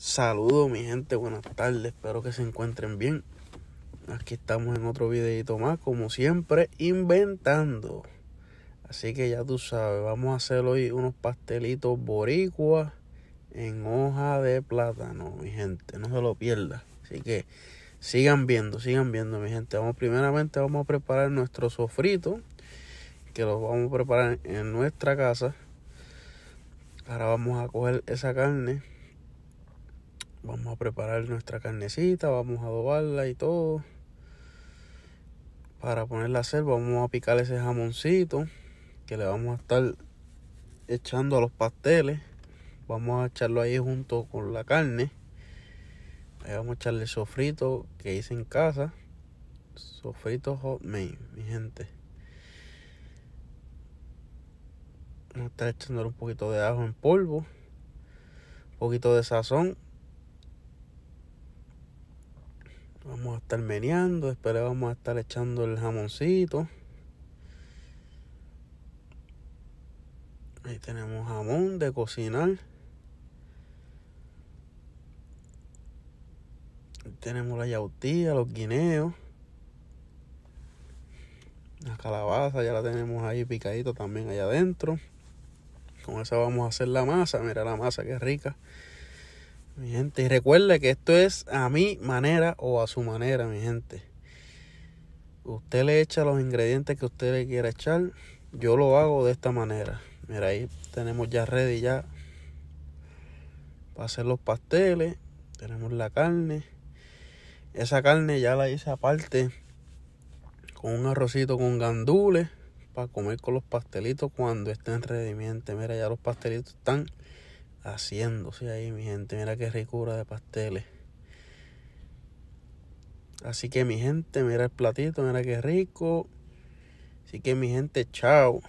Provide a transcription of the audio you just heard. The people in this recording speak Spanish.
Saludos mi gente, buenas tardes, espero que se encuentren bien. Aquí estamos en otro videito más, como siempre, inventando. Así que ya tú sabes, vamos a hacer hoy unos pastelitos boricuas en hoja de plátano, mi gente, no se lo pierda. Así que sigan viendo, sigan viendo, mi gente. Vamos primeramente vamos a preparar nuestro sofrito, que lo vamos a preparar en nuestra casa. Ahora vamos a coger esa carne Vamos a preparar nuestra carnecita, vamos a adobarla y todo. Para ponerla a hacer, vamos a picar ese jamoncito que le vamos a estar echando a los pasteles. Vamos a echarlo ahí junto con la carne. Ahí vamos a echarle sofrito que hice en casa. Sofrito hot made, mi gente. Vamos a estar echándole un poquito de ajo en polvo. Un poquito de sazón Vamos a estar meneando, después vamos a estar echando el jamoncito. Ahí tenemos jamón de cocinar. tenemos la yautía, los guineos. La calabaza ya la tenemos ahí picadito también allá adentro. Con esa vamos a hacer la masa. Mira la masa que rica. Mi gente, y recuerde que esto es a mi manera o a su manera, mi gente. Usted le echa los ingredientes que usted le quiera echar. Yo lo hago de esta manera. Mira, ahí tenemos ya ready ya para hacer los pasteles. Tenemos la carne. Esa carne ya la hice aparte con un arrocito con gandules para comer con los pastelitos cuando estén redimientes. Mira, ya los pastelitos están haciéndose ahí, mi gente. Mira qué ricura de pasteles. Así que mi gente, mira el platito, mira qué rico. Así que mi gente, chao.